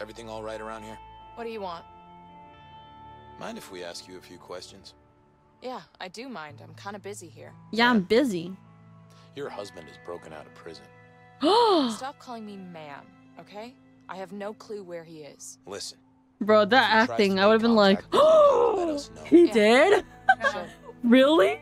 Everything all right around here? What do you want? Mind if we ask you a few questions? Yeah, I do mind. I'm kind of busy here. Yeah, I'm busy. Your husband is broken out of prison. Stop calling me ma'am, okay? I have no clue where he is. Listen, Bro, that acting, I would have been like, oh, he Yeah. did? Really?